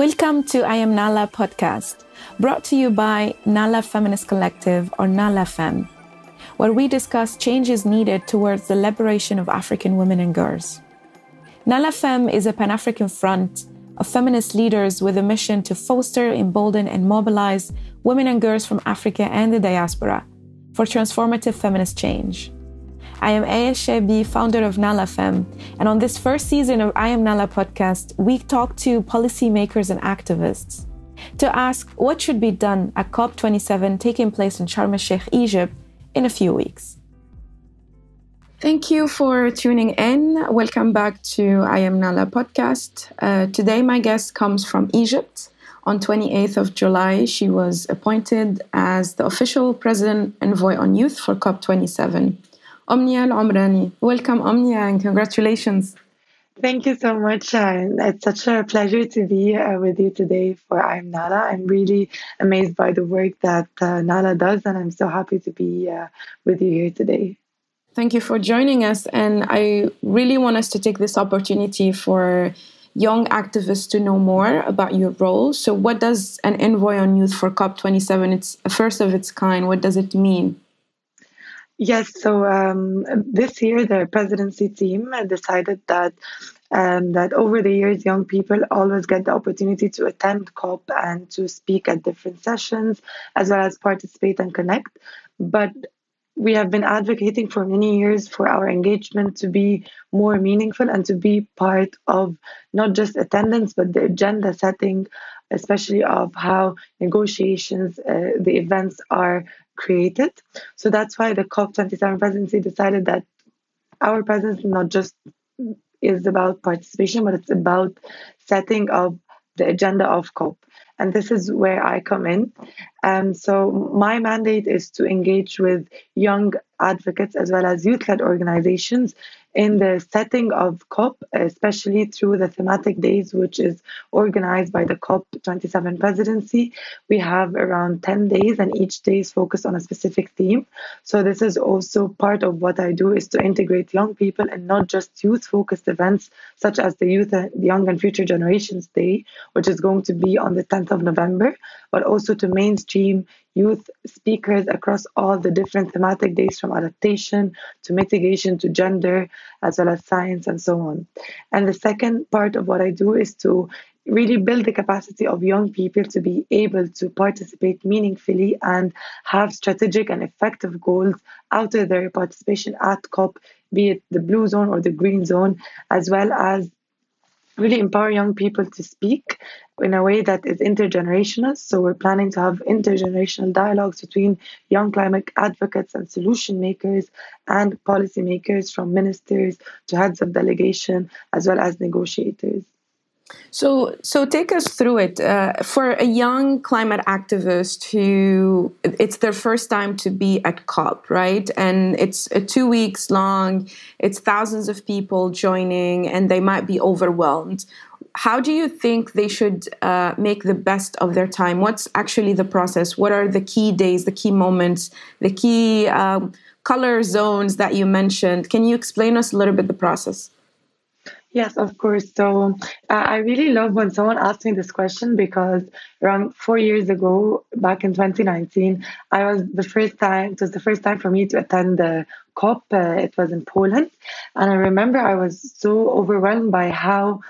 Welcome to I Am Nala podcast, brought to you by Nala Feminist Collective or Nala Fem, where we discuss changes needed towards the liberation of African women and girls. Nala Fem is a Pan African front of feminist leaders with a mission to foster, embolden, and mobilize women and girls from Africa and the diaspora for transformative feminist change. I am Aya Chebbi, founder of Nala Fem, and on this first season of I Am Nala podcast, we talk to policymakers and activists to ask what should be done at COP27 taking place in Sharm el Sheikh, Egypt, in a few weeks. Thank you for tuning in. Welcome back to I Am Nala podcast. Uh, today, my guest comes from Egypt. On 28th of July, she was appointed as the official president envoy on youth for COP27. Omnia El Omrani. Welcome, Omnia, and congratulations. Thank you so much. Uh, it's such a pleasure to be uh, with you today for I'm Nala. I'm really amazed by the work that uh, Nala does, and I'm so happy to be uh, with you here today. Thank you for joining us. And I really want us to take this opportunity for young activists to know more about your role. So, what does an envoy on youth for COP27? It's a first of its kind. What does it mean? Yes, so um, this year the presidency team decided that um, that over the years, young people always get the opportunity to attend COP and to speak at different sessions, as well as participate and connect. But we have been advocating for many years for our engagement to be more meaningful and to be part of not just attendance but the agenda setting especially of how negotiations uh, the events are created so that's why the cop27 presidency decided that our presence not just is about participation but it's about setting up the agenda of cop and this is where I come in. And so my mandate is to engage with young advocates as well as youth led organizations in the setting of COP, especially through the thematic days, which is organized by the COP27 presidency. We have around 10 days, and each day is focused on a specific theme. So, this is also part of what I do is to integrate young people and not just youth focused events such as the Youth, Young and Future Generations Day, which is going to be on the 10th of November, but also to mainstream youth speakers across all the different thematic days from adaptation to mitigation to gender, as well as science and so on. And the second part of what I do is to really build the capacity of young people to be able to participate meaningfully and have strategic and effective goals out of their participation at COP, be it the blue zone or the green zone, as well as really empower young people to speak in a way that is intergenerational. So we're planning to have intergenerational dialogues between young climate advocates and solution makers and policymakers from ministers to heads of delegation as well as negotiators. So, so take us through it. Uh, for a young climate activist who it's their first time to be at COP, right? And it's two weeks long. It's thousands of people joining, and they might be overwhelmed. How do you think they should uh, make the best of their time? What's actually the process? What are the key days, the key moments, the key um, color zones that you mentioned? Can you explain us a little bit the process? Yes, of course. So uh, I really love when someone asks me this question because around four years ago, back in 2019, I was the first time, it was the first time for me to attend the COP. Uh, it was in Poland. And I remember I was so overwhelmed by how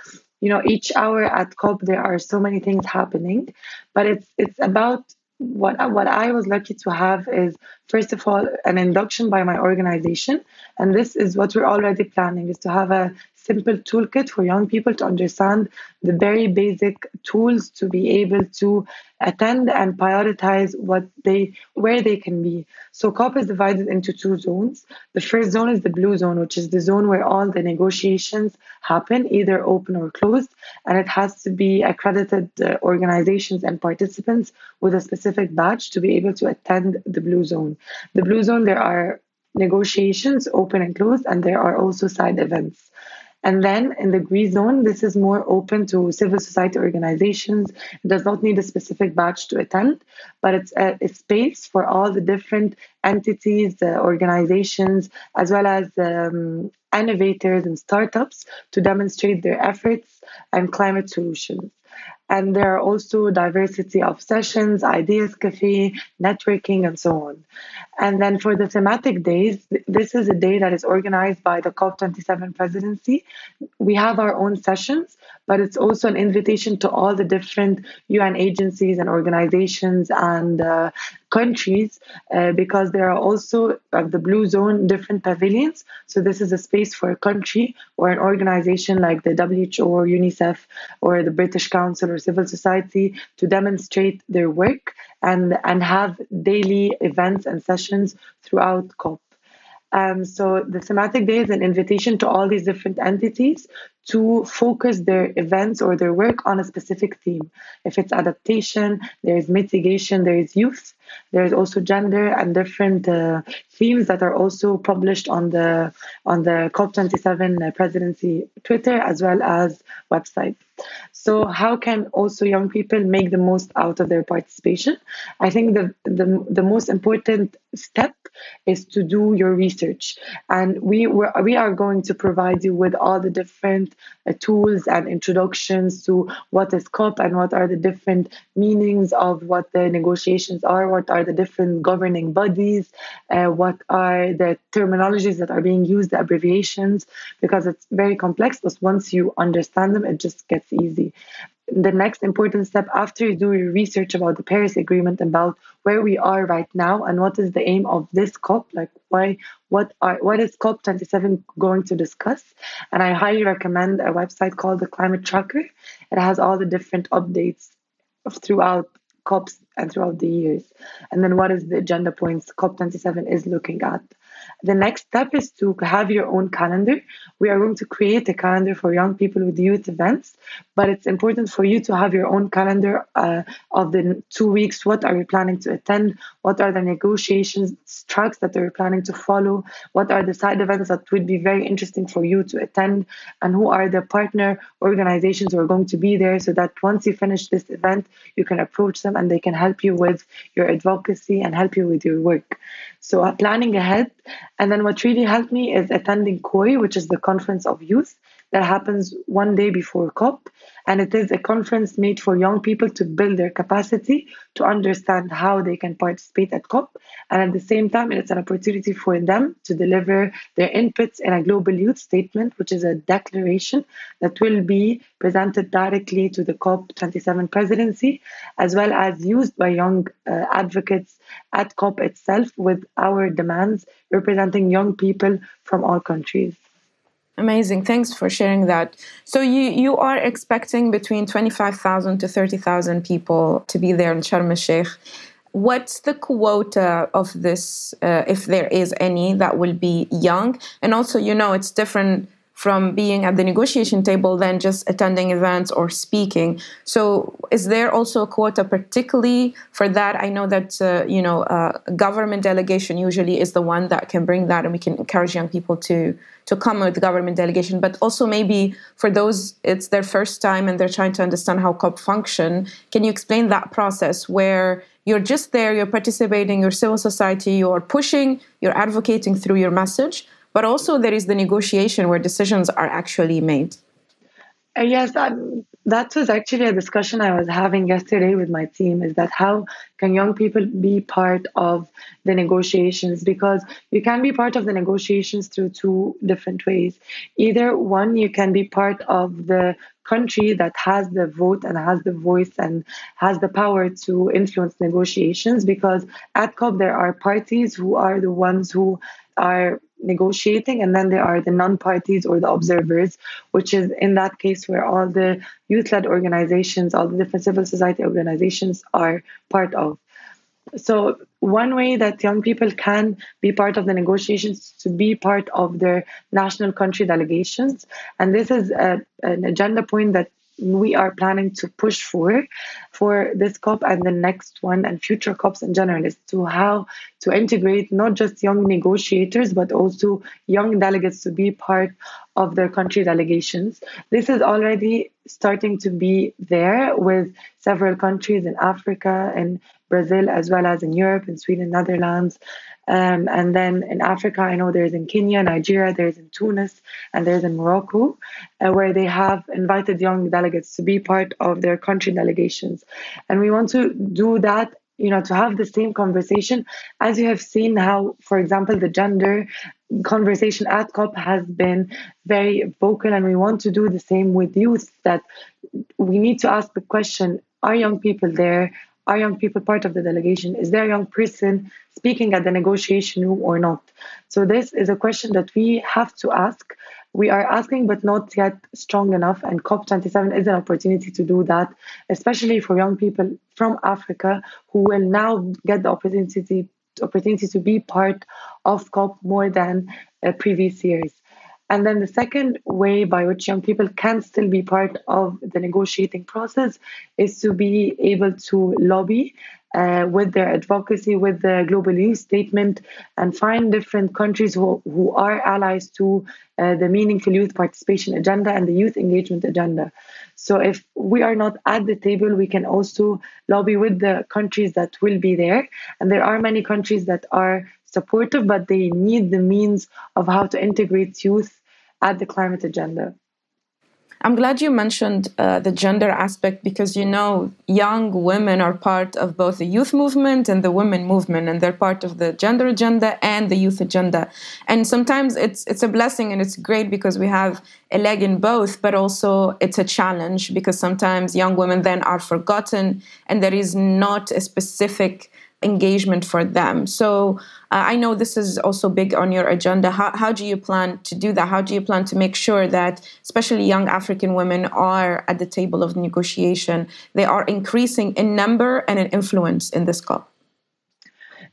you know each hour at cop there are so many things happening but it's it's about what what I was lucky to have is first of all an induction by my organization, and this is what we're already planning is to have a simple toolkit for young people to understand the very basic tools to be able to attend and prioritize what they where they can be. So COP is divided into two zones. The first zone is the blue zone, which is the zone where all the negotiations happen, either open or closed, and it has to be accredited uh, organizations and participants with a specific badge to be able to attend the blue zone. The blue zone there are negotiations open and closed and there are also side events and then in the green zone, this is more open to civil society organizations. It does not need a specific badge to attend, but it's a, a space for all the different entities, uh, organizations, as well as um, innovators and startups to demonstrate their efforts and climate solutions. And there are also diversity of sessions, ideas cafe, networking, and so on. And then for the thematic days, this is a day that is organized by the COP27 presidency. We have our own sessions, but it's also an invitation to all the different UN agencies and organizations and uh, countries uh, because there are also uh, the blue zone different pavilions so this is a space for a country or an organization like the who or unicef or the british council or civil society to demonstrate their work and and have daily events and sessions throughout cop um, so the thematic day is an invitation to all these different entities to focus their events or their work on a specific theme. If it's adaptation, there is mitigation, there is youth, there is also gender and different uh, themes that are also published on the on the COP27 presidency Twitter as well as website. So how can also young people make the most out of their participation? I think the the, the most important step is to do your research, and we were, we are going to provide you with all the different uh, tools and introductions to what is COP and what are the different meanings of what the negotiations are, what are the different governing bodies, uh, what are the terminologies that are being used, the abbreviations, because it's very complex. But once you understand them, it just gets easy the next important step after you do your research about the Paris Agreement, about where we are right now and what is the aim of this COP, like why, what are, what is COP 27 going to discuss? And I highly recommend a website called the Climate Tracker. It has all the different updates throughout COPs and throughout the years. And then what is the agenda points COP 27 is looking at? The next step is to have your own calendar. We are going to create a calendar for young people with youth events, but it's important for you to have your own calendar uh, of the two weeks. What are you planning to attend? What are the negotiations tracks that you're planning to follow? What are the side events that would be very interesting for you to attend? And who are the partner organizations who are going to be there so that once you finish this event, you can approach them and they can help you with your advocacy and help you with your work. So uh, planning ahead. And then what really helped me is attending COY, which is the Conference of Youth that happens one day before COP. And it is a conference made for young people to build their capacity to understand how they can participate at COP. And at the same time, it's an opportunity for them to deliver their inputs in a global youth statement, which is a declaration that will be presented directly to the COP27 presidency, as well as used by young uh, advocates at COP itself with our demands representing young people from all countries. Amazing. Thanks for sharing that. So you you are expecting between 25,000 to 30,000 people to be there in Sharm el-Sheikh. What's the quota of this, uh, if there is any, that will be young? And also, you know, it's different from being at the negotiation table than just attending events or speaking. So, is there also a quota particularly for that? I know that uh, you know uh, government delegation usually is the one that can bring that, and we can encourage young people to to come with government delegation. But also maybe for those it's their first time and they're trying to understand how COP function. Can you explain that process where you're just there, you're participating, you're civil society, you're pushing, you're advocating through your message, but also there is the negotiation where decisions are actually made. Uh, yes, um, that was actually a discussion I was having yesterday with my team is that how can young people be part of the negotiations? Because you can be part of the negotiations through two different ways. Either one, you can be part of the country that has the vote and has the voice and has the power to influence negotiations because at COP there are parties who are the ones who are negotiating, and then there are the non parties or the observers, which is in that case where all the youth led organizations, all the different civil society organizations are part of. So, one way that young people can be part of the negotiations to be part of their national country delegations. And this is a, an agenda point that we are planning to push for for this COP and the next one and future COPs in general is to how to integrate not just young negotiators but also young delegates to be part of their country delegations. This is already starting to be there with several countries in Africa and Brazil as well as in Europe and Sweden, Netherlands, Um, and then in Africa, I know there's in Kenya, Nigeria, there's in Tunis, and there's in Morocco, uh, where they have invited young delegates to be part of their country delegations. And we want to do that you know to have the same conversation as you have seen how for example the gender conversation at cop has been very vocal and we want to do the same with youth that we need to ask the question are young people there are young people part of the delegation? Is there a young person speaking at the negotiation room or not? So this is a question that we have to ask. We are asking but not yet strong enough and cop27 is an opportunity to do that especially for young people from africa who will now get the opportunity opportunity to be part of cop more than uh, previous years and then the second way by which young people can still be part of the negotiating process is to be able to lobby uh, with their advocacy, with the global youth statement, and find different countries who, who are allies to uh, the meaningful youth participation agenda and the youth engagement agenda. So, if we are not at the table, we can also lobby with the countries that will be there. And there are many countries that are supportive, but they need the means of how to integrate youth at the climate agenda. I'm glad you mentioned uh, the gender aspect because you know young women are part of both the youth movement and the women movement, and they're part of the gender agenda and the youth agenda. And sometimes it's it's a blessing and it's great because we have a leg in both, but also it's a challenge because sometimes young women then are forgotten and there is not a specific engagement for them. So uh, I know this is also big on your agenda. How, how do you plan to do that? How do you plan to make sure that, especially young African women, are at the table of negotiation? They are increasing in number and in influence in this COP.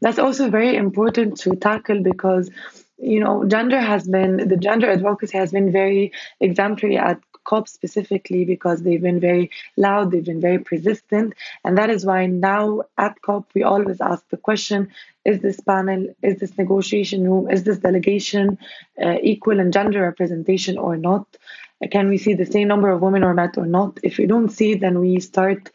That's also very important to tackle because you know gender has been the gender advocacy has been very exemplary at COP specifically because they've been very loud, they've been very persistent. And that is why now at COP, we always ask the question is this panel, is this negotiation room, is this delegation uh, equal in gender representation or not? Can we see the same number of women or men or not? If we don't see it, then we start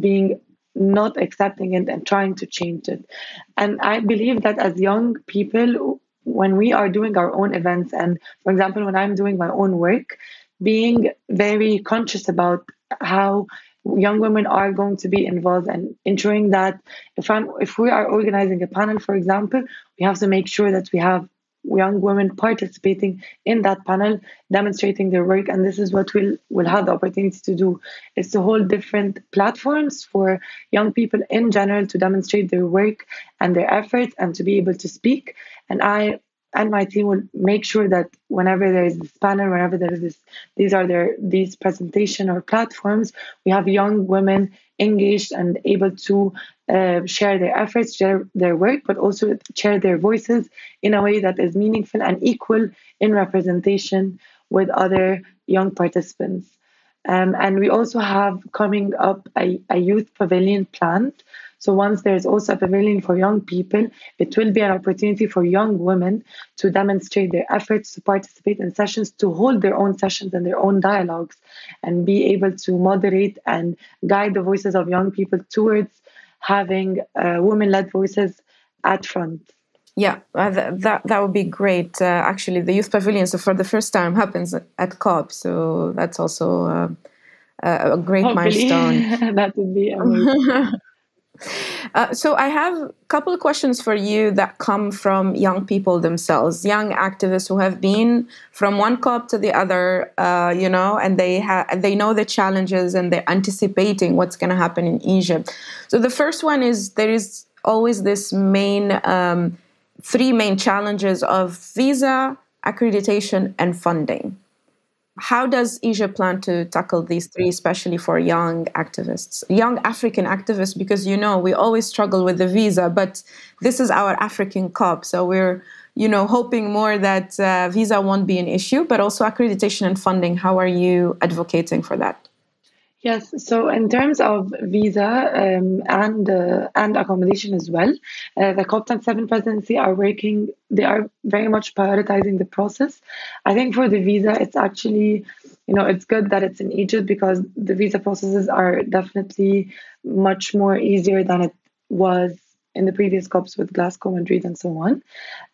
being not accepting it and trying to change it. And I believe that as young people, when we are doing our own events, and for example, when I'm doing my own work, being very conscious about how young women are going to be involved and ensuring that if I'm if we are organizing a panel, for example, we have to make sure that we have young women participating in that panel, demonstrating their work, and this is what we'll will have the opportunity to do is to hold different platforms for young people in general to demonstrate their work and their efforts and to be able to speak. And I and my team will make sure that whenever there is this panel, whenever there is this, these are their these presentation or platforms, we have young women engaged and able to uh, share their efforts, share their work, but also share their voices in a way that is meaningful and equal in representation with other young participants. Um, and we also have coming up a, a youth pavilion planned so once there's also a pavilion for young people, it will be an opportunity for young women to demonstrate their efforts to participate in sessions, to hold their own sessions and their own dialogues, and be able to moderate and guide the voices of young people towards having uh, women-led voices at front. Yeah, uh, that, that that would be great. Uh, actually, the youth pavilion, so for the first time, happens at COP. So that's also uh, a great Hopefully. milestone. that would be amazing. Uh, so I have a couple of questions for you that come from young people themselves, young activists who have been from one COP to the other, uh, you know, and they have they know the challenges and they're anticipating what's going to happen in Egypt. So the first one is there is always this main um, three main challenges of visa, accreditation, and funding. How does Asia plan to tackle these three, especially for young activists, young African activists? Because you know we always struggle with the visa, but this is our African COP, so we're you know hoping more that uh, visa won't be an issue, but also accreditation and funding. How are you advocating for that? Yes, so in terms of visa um, and uh, and accommodation as well, uh, the COP27 presidency are working. They are very much prioritizing the process. I think for the visa, it's actually, you know, it's good that it's in Egypt because the visa processes are definitely much more easier than it was in the previous COPs with Glasgow, Madrid, and so on.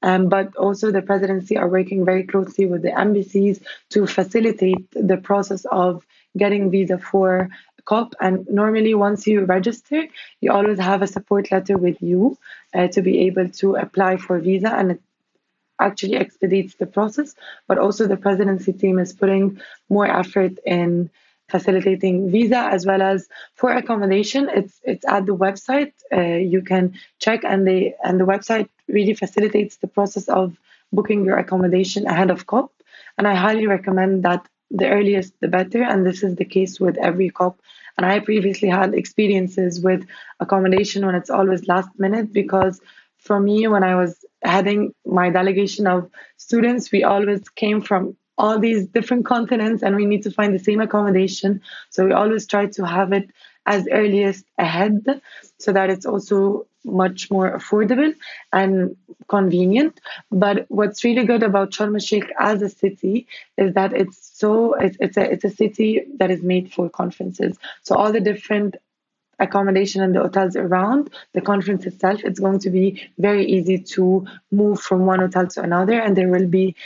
Um, but also, the presidency are working very closely with the embassies to facilitate the process of getting visa for COP. And normally, once you register, you always have a support letter with you uh, to be able to apply for visa, and it actually expedites the process. But also, the presidency team is putting more effort in facilitating visa as well as for accommodation. It's it's at the website. Uh, you can check, and the and the website really facilitates the process of booking your accommodation ahead of COP. And I highly recommend that the earliest the better. And this is the case with every COP. And I previously had experiences with accommodation when it's always last minute because for me, when I was heading my delegation of students, we always came from all these different continents and we need to find the same accommodation. So we always try to have it as earliest ahead so that it's also much more affordable and convenient. But what's really good about Sharm el Sheikh as a city is that it's so it's, it's a it's a city that is made for conferences. So all the different accommodation and the hotels around the conference itself, it's going to be very easy to move from one hotel to another, and there will be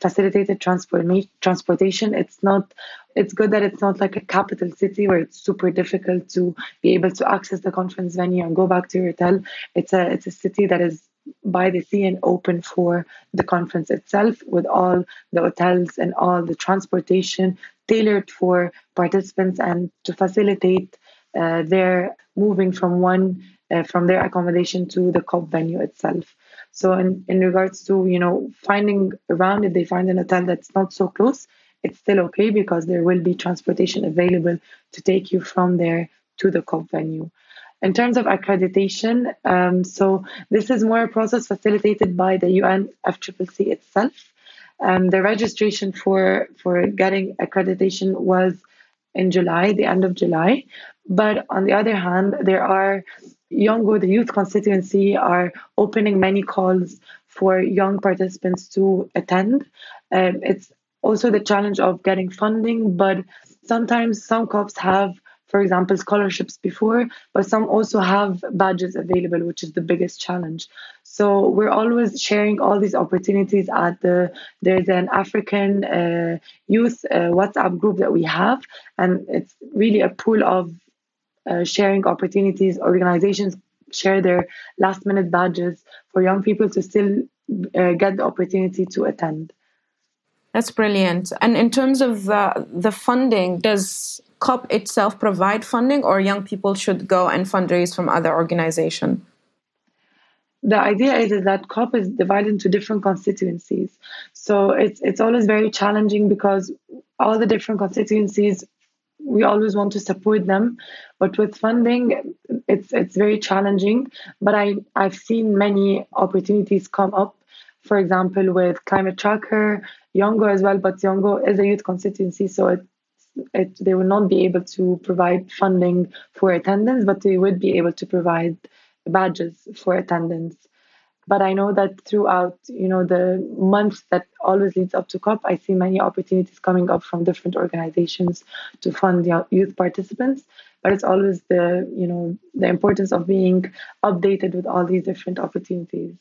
facilitated transport transportation. It's not. It's good that it's not like a capital city where it's super difficult to be able to access the conference venue and go back to your hotel. It's a it's a city that is by the sea and open for the conference itself with all the hotels and all the transportation tailored for participants and to facilitate uh, they're moving from one uh, from their accommodation to the COP venue itself. So in, in regards to you know finding around if they find an hotel that's not so close, it's still okay because there will be transportation available to take you from there to the COP venue. In terms of accreditation, um, so this is more a process facilitated by the UN FCCC itself. Um, the registration for for getting accreditation was in July, the end of July. But on the other hand, there are YOUNGO, the youth constituency, are opening many calls for young participants to attend. Um, it's also the challenge of getting funding, but sometimes some COPs have for example, scholarships before, but some also have badges available, which is the biggest challenge. So we're always sharing all these opportunities at the there's an African uh, youth uh, WhatsApp group that we have, and it's really a pool of uh, sharing opportunities. Organizations share their last minute badges for young people to still uh, get the opportunity to attend. That's brilliant. And in terms of uh, the funding, does COP itself provide funding, or young people should go and fundraise from other organizations? The idea is, is that COP is divided into different constituencies. So it's it's always very challenging because all the different constituencies we always want to support them but with funding it's it's very challenging but i i've seen many opportunities come up for example with climate tracker YOUNGO as well but YOUNGO is a youth constituency so it it, they will not be able to provide funding for attendance, but they would be able to provide badges for attendance. But I know that throughout, you know, the months that always leads up to COP, I see many opportunities coming up from different organizations to fund youth participants. But it's always the, you know, the importance of being updated with all these different opportunities.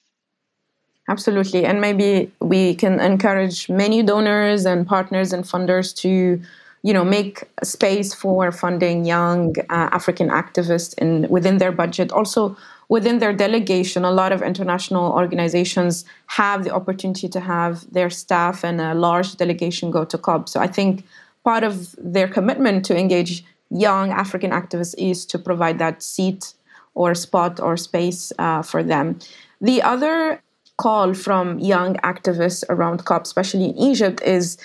Absolutely. And maybe we can encourage many donors and partners and funders to you know, make space for funding young uh, African activists in within their budget. Also, within their delegation, a lot of international organizations have the opportunity to have their staff and a large delegation go to COP. So I think part of their commitment to engage young African activists is to provide that seat or spot or space uh, for them. The other call from young activists around COP, especially in Egypt, is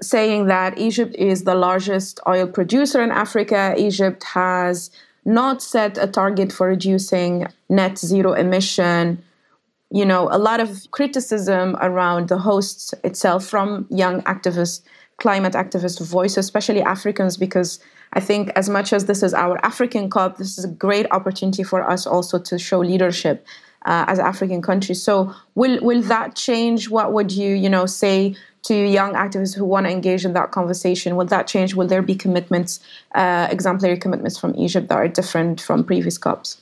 saying that Egypt is the largest oil producer in Africa. Egypt has not set a target for reducing net zero emission. You know, a lot of criticism around the hosts itself from young activists, climate activist voices, especially Africans, because I think as much as this is our African COP, this is a great opportunity for us also to show leadership uh, as African countries. So will will that change? What would you you know say to young activists who want to engage in that conversation? Will that change? Will there be commitments, uh, exemplary commitments from Egypt that are different from previous COPs?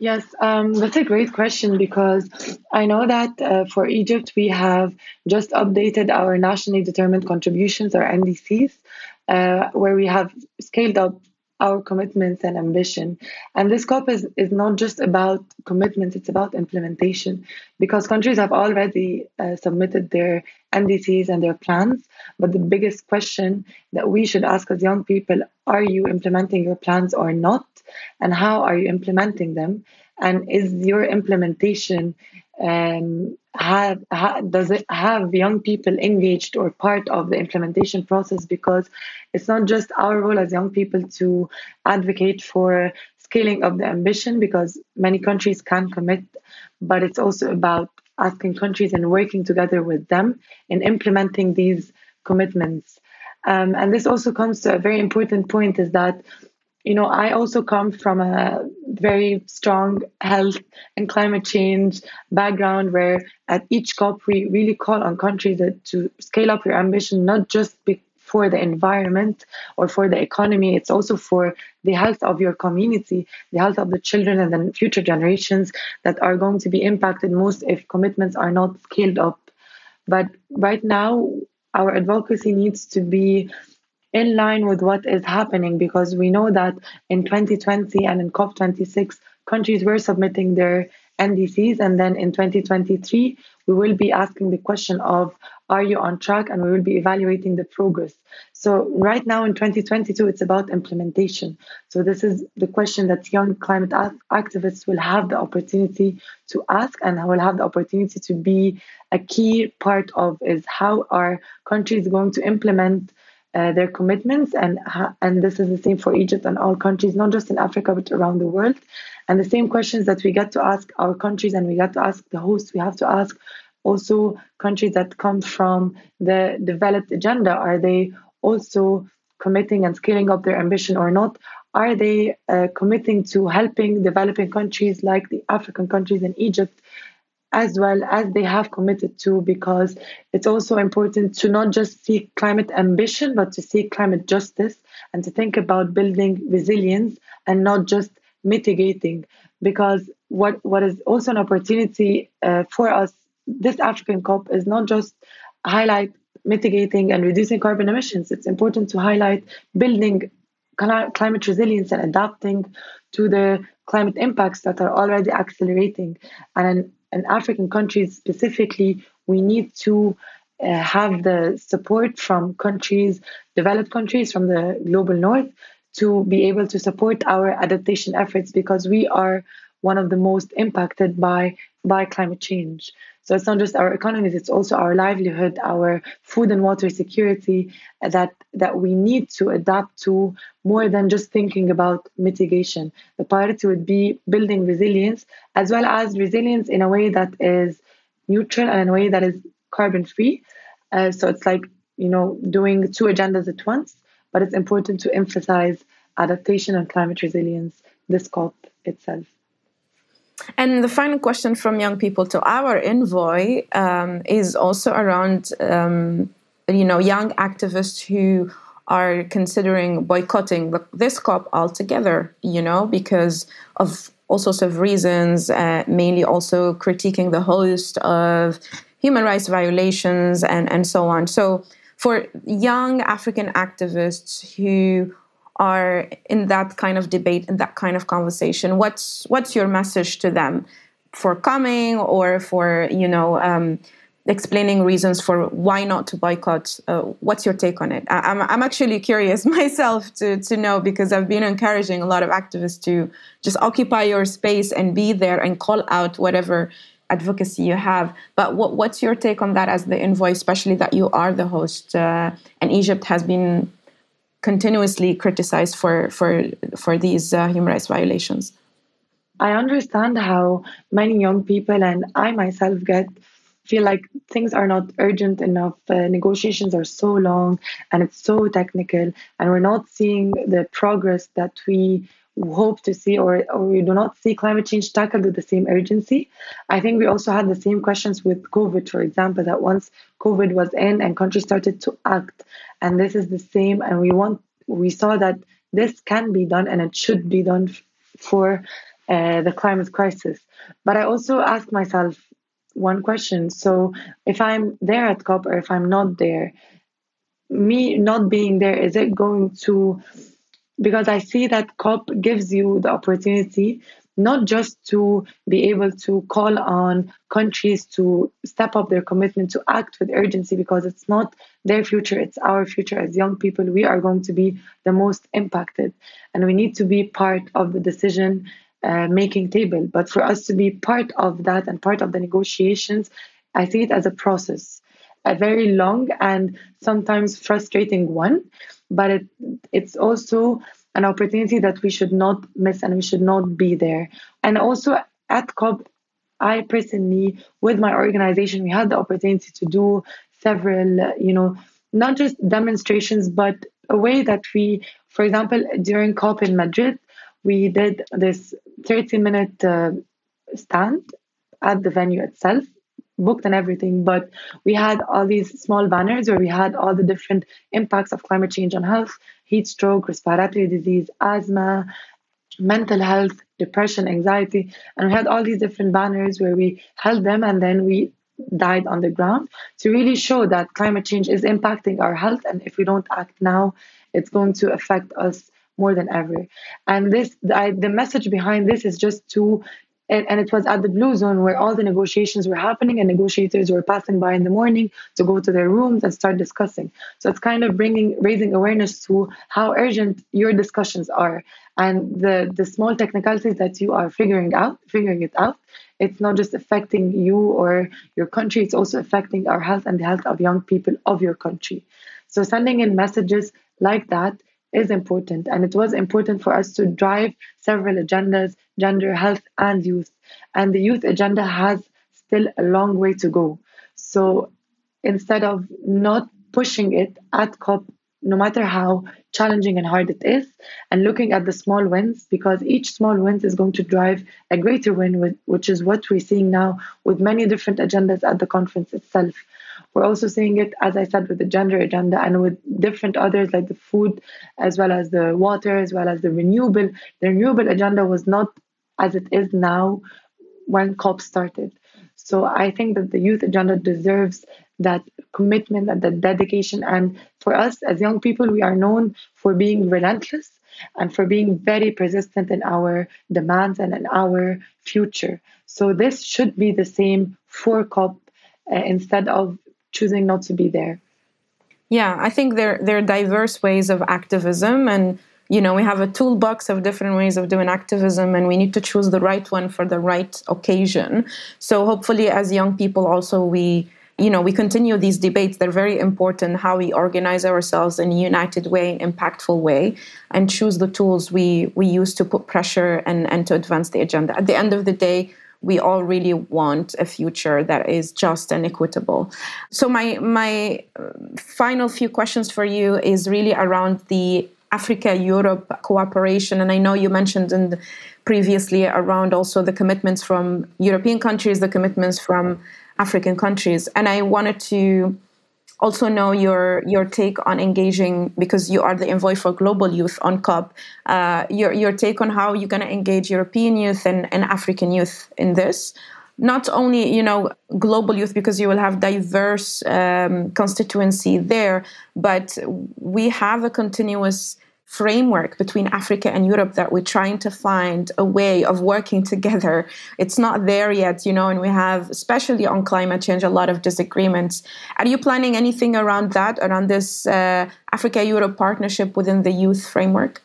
Yes, um, that's a great question because I know that uh, for Egypt we have just updated our nationally determined contributions or NDCs, uh, where we have scaled up our commitments and ambition. And this COP is, is not just about commitments, it's about implementation because countries have already uh, submitted their NDCs and their plans. But the biggest question that we should ask as young people are you implementing your plans or not? And how are you implementing them? And is your implementation um, have, does it have young people engaged or part of the implementation process? Because it's not just our role as young people to advocate for scaling up the ambition because many countries can commit but it's also about asking countries and working together with them in implementing these commitments. Um, and this also comes to a very important point is that you know, I also come from a very strong health and climate change background where at each COP we really call on countries to scale up your ambition, not just for the environment or for the economy, it's also for the health of your community, the health of the children and the future generations that are going to be impacted most if commitments are not scaled up. But right now, our advocacy needs to be in line with what is happening because we know that in 2020 and in COP26, countries were submitting their NDCs. And then in 2023, we will be asking the question of are you on track? And we will be evaluating the progress. So, right now in 2022, it's about implementation. So, this is the question that young climate activists will have the opportunity to ask and will have the opportunity to be a key part of is how are countries going to implement uh, their commitments and and this is the same for Egypt and all countries not just in Africa but around the world. And the same questions that we get to ask our countries and we get to ask the hosts we have to ask also countries that come from the developed agenda. Are they also committing and scaling up their ambition or not? Are they uh, committing to helping developing countries like the African countries in Egypt as well as they have committed to, because it's also important to not just seek climate ambition, but to seek climate justice and to think about building resilience and not just mitigating. Because what, what is also an opportunity uh, for us, this African COP, is not just highlight mitigating and reducing carbon emissions. It's important to highlight building climate resilience and adapting to the climate impacts that are already accelerating. And and African countries specifically, we need to uh, have the support from countries, developed countries from the global north, to be able to support our adaptation efforts because we are one of the most impacted by by climate change. So it's not just our economies, it's also our livelihood, our food and water security that that we need to adapt to more than just thinking about mitigation. The priority would be building resilience as well as resilience in a way that is neutral and in a way that is carbon free. Uh, so it's like you know doing two agendas at once, but it's important to emphasize adaptation and climate resilience. This COP itself. And the final question from young people to our envoy um, is also around, um, you know, young activists who are considering boycotting this COP altogether, you know, because of all sorts of reasons, uh, mainly also critiquing the host of human rights violations and, and so on. So for young African activists who are in that kind of debate and that kind of conversation what's what's your message to them? For coming or for you know um, explaining reasons for why not to boycott uh, what's your take on it? I, am I'm, I'm actually curious myself to, to know because i've been encouraging a lot of activists to just occupy your space and be there and call out whatever advocacy you have. But what, what's your take on that as the envoy especially that you are the host? Uh, and egypt has been continuously criticized for for for these uh, human rights violations. I understand how many young people and I myself get feel like things are not urgent enough. Uh, negotiations are so long and it's so technical, and we're not seeing the progress that we hope to see or, or we do not see climate change tackled with the same urgency. I think we also had the same questions with COVID, for example, that once COVID was in and countries started to act, and this is the same, and we want we saw that this can be done and it should be done for uh, the climate crisis. But I also ask myself one question. So if I'm there at COP or if I'm not there, me not being there, is it going to, because I see that COP gives you the opportunity not just to be able to call on countries to step up their commitment to act with urgency because it's not their future, it's our future as young people. We are going to be the most impacted, and we need to be part of the decision uh, making table. But for us to be part of that and part of the negotiations, I see it as a process, a very long and sometimes frustrating one, but it, it's also an opportunity that we should not miss and we should not be there. And also at COP, I personally, with my organization, we had the opportunity to do several, you know, not just demonstrations, but a way that we, for example, during COP in Madrid, we did this 30 minute uh, stand at the venue itself booked and everything, but we had all these small banners where we had all the different impacts of climate change on health, heat stroke, respiratory disease, asthma, mental health, depression, anxiety. And we had all these different banners where we held them and then we died on the ground to really show that climate change is impacting our health. And if we don't act now, it's going to affect us more than ever. And this, I, the message behind this is just to and, and, it was at the blue zone where all the negotiations were happening and negotiators were passing by in the morning to go to their rooms and start discussing. So it's kind of bringing raising awareness to how urgent your discussions are and the the small technicalities that you are figuring out figuring it out. It's not just affecting you or your country it's also affecting our health and the health of young people of your country. So sending in messages like that is important. And it was important for us to drive several agendas gender, health, and youth. And the youth agenda has still a long way to go. So instead of not pushing it at COP, no matter how challenging and hard it is, and looking at the small wins, because each small win is going to drive a greater win, which is what we're seeing now with many different agendas at the conference itself. We're also seeing it, as I said, with the gender agenda and with different others like the food, as well as the water, as well as the renewable. The renewable agenda was not as it is now when COP started. So I think that the youth agenda deserves that commitment and that dedication. And for us as young people, we are known for being relentless and for being very persistent in our demands and in our future. So this should be the same for COP uh, instead of choosing not to be there. Yeah, I think there there are diverse ways of activism and you know we have a toolbox of different ways of doing activism and we need to choose the right one for the right occasion. So hopefully as young people also we you know we continue these debates they're very important how we organize ourselves in a united way impactful way and choose the tools we we use to put pressure and and to advance the agenda at the end of the day we all really want a future that is just and equitable. So my my uh, final few questions for you is really around the Africa Europe cooperation, and I know you mentioned in previously around also the commitments from European countries, the commitments from African countries, and I wanted to also know your your take on engaging because you are the envoy for global youth on COP. Uh, your your take on how you're going to engage European youth and, and African youth in this. Not only you know global youth because you will have diverse um, constituency there, but we have a continuous framework between Africa and Europe that we're trying to find a way of working together. It's not there yet, you know, and we have, especially on climate change, a lot of disagreements. Are you planning anything around that, around this uh, Africa Europe partnership within the youth framework?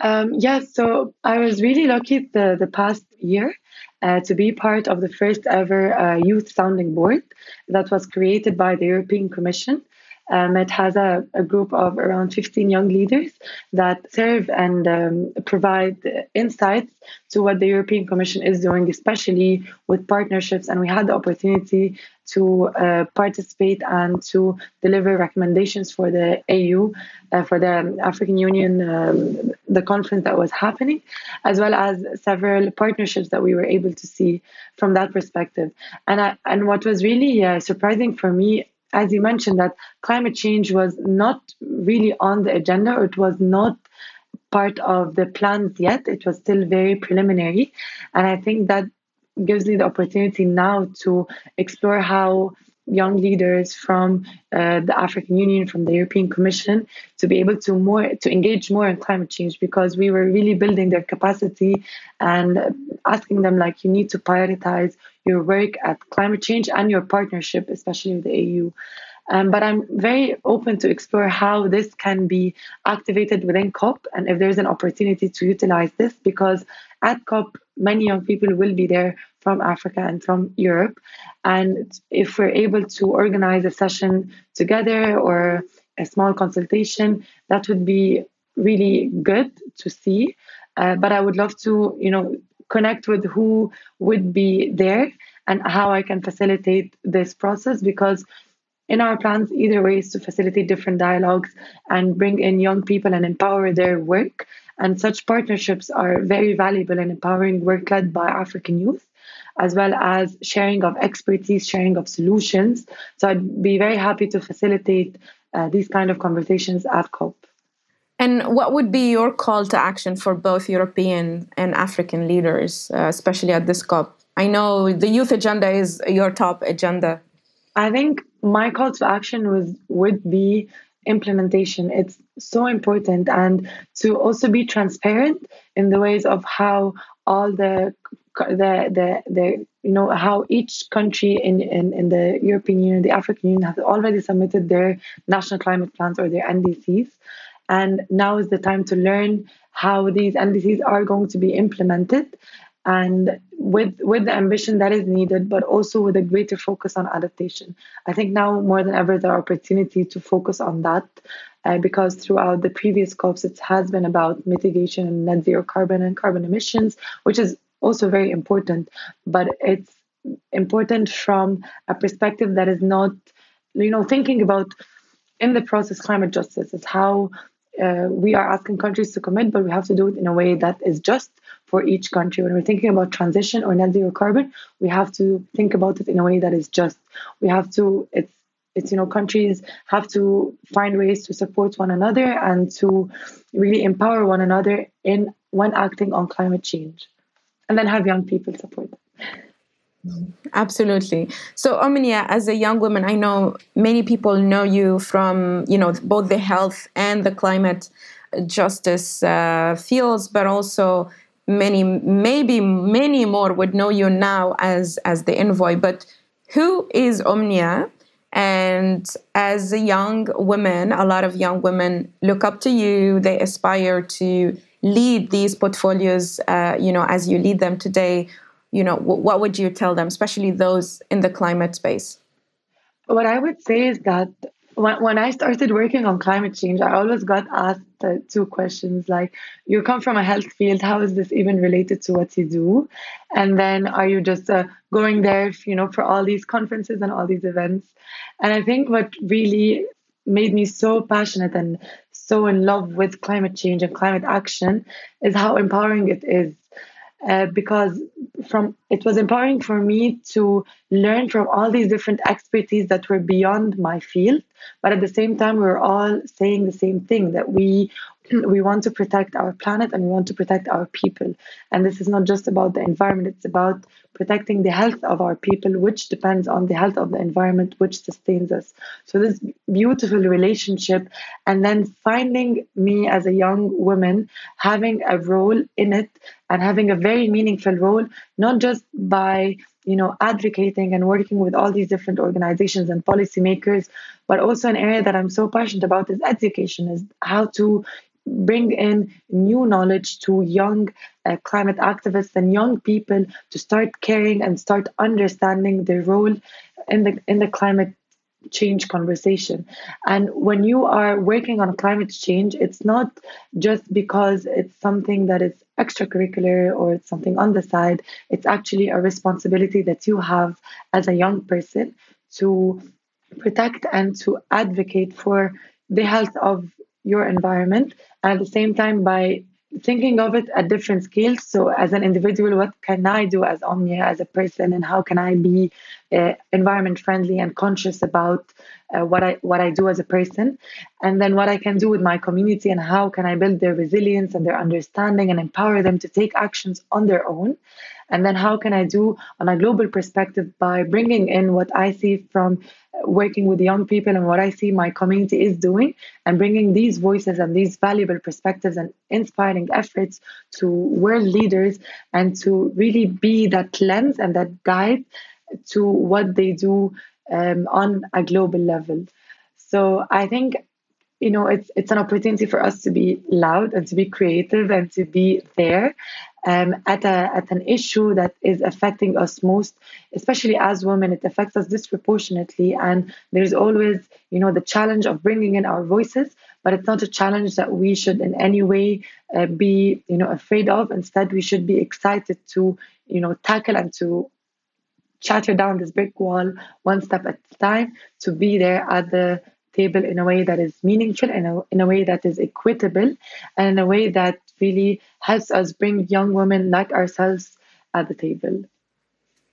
Um, yes, so I was really lucky the, the past year uh, to be part of the first ever uh, youth sounding board that was created by the European Commission. Um, it has a, a, group of around 15 young leaders that serve and um, provide insights to what the European Commission is doing, especially with partnerships. And we had the opportunity to uh, participate and to deliver recommendations for the AU, uh, for the African Union, um, the conference that was happening, as well as several partnerships that we were able to see from that perspective. And I, and what was really uh, surprising for me as you mentioned, that climate change was not really on the agenda, or it was not part of the plans yet. It was still very preliminary. And I think that gives me the opportunity now to explore how young leaders from uh, the African Union, from the European Commission, to be able to more to engage more in climate change because we were really building their capacity and asking them like you need to prioritize your work at climate change and your partnership, especially with the AU. Um, but I'm very open to explore how this can be activated within COP and if there's an opportunity to utilize this because at COP, many young people will be there from Africa and from Europe. And if we're able to organize a session together or a small consultation, that would be really good to see. Uh, but I would love to, you know, connect with who would be there and how I can facilitate this process because in our plans, either way is to facilitate different dialogues and bring in young people and empower their work. And such partnerships are very valuable in empowering work led by African youth, as well as sharing of expertise, sharing of solutions. So I'd be very happy to facilitate uh, these kind of conversations at COP. And what would be your call to action for both European and African leaders, uh, especially at this COP? I know the youth agenda is your top agenda. I think my call to action was would be implementation. It's so important and to also be transparent in the ways of how all the the the, the you know how each country in, in, in the European Union, the African Union has already submitted their national climate plans or their NDCs. And now is the time to learn how these NDCs are going to be implemented and with with the ambition that is needed but also with a greater focus on adaptation i think now more than ever there are opportunity to focus on that uh, because throughout the previous COPs it has been about mitigation and net zero carbon and carbon emissions which is also very important but it's important from a perspective that is not you know thinking about in the process climate justice is how uh, we are asking countries to commit, but we have to do it in a way that is just for each country. When we're thinking about transition or net zero carbon, we have to think about it in a way that is just. We have to. It's it's you know countries have to find ways to support one another and to really empower one another in when acting on climate change, and then have young people support. them. Absolutely. So, Omnia, as a young woman, I know many people know you from, you know, both the health and the climate justice uh, fields, but also many, maybe many more would know you now as as the envoy. But who is Omnia? And as a young woman, a lot of young women look up to you. They aspire to lead these portfolios, uh, you know, as you lead them today you know what would you tell them especially those in the climate space? What i would say is that when, when i started working on climate change i always got asked uh, two questions like you come from a health field how is this even related to what you do? And then are you just uh, going there you know for all these conferences and all these events? And i think what really made me so passionate and so in love with climate change and climate action is how empowering it is. Uh, because from it was empowering for me to learn from all these different expertise that were beyond my field but at the same time we are all saying the same thing that we we want to protect our planet and we want to protect our people. And this is not just about the environment it's about protecting the health of our people which depends on the health of the environment which sustains us. So this beautiful relationship and then finding me as a young woman having a role in it and having a very meaningful role not just by you know advocating and working with all these different organizations and policymakers but also an area that i'm so passionate about is education is how to bring in new knowledge to young uh, climate activists and young people to start caring and start understanding their role in the in the climate change conversation. And when you are working on climate change, it's not just because it's something that is extracurricular or it's something on the side. It's actually a responsibility that you have as a young person to protect and to advocate for the health of your environment and at the same time by thinking of it at different scales. So, as an individual, what can I do as Omnia, as a person, and how can I be uh, environment friendly and conscious about uh, what I what I do as a person, and then what I can do with my community, and how can I build their resilience and their understanding and empower them to take actions on their own. And then how can I do on a global perspective by bringing in what I see from working with young people and what I see my community is doing and bringing these voices and these valuable perspectives and inspiring efforts to world leaders and to really be that lens and that guide to what they do um, on a global level. So I think you know it's it's an opportunity for us to be loud and to be creative and to be there um, at a at an issue that is affecting us most especially as women it affects us disproportionately. And there's always you know the challenge of bringing in our voices but it's not a challenge that we should in any way uh, be you know afraid of. Instead we should be excited to you know tackle and to shatter down this brick wall one step at a time to be there at the table in a way that is meaningful, in a, in a way that is equitable, and in a way that really helps us bring young women like ourselves at the table.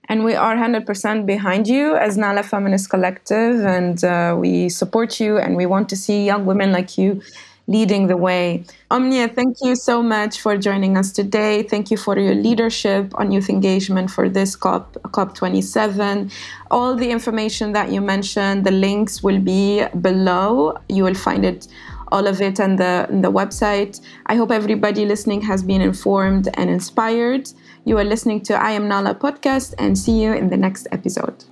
And we are 100% behind you as Nala Feminist Collective, and uh, we support you, and we want to see young women like you leading the way. Omnia, thank you so much for joining us today. Thank you for your leadership on youth engagement for this COP, COP27. All the information that you mentioned, the links will be below. You will find it all of it on the, on the website. I hope everybody listening has been informed and inspired. You are listening to I Am Nala podcast and see you in the next episode.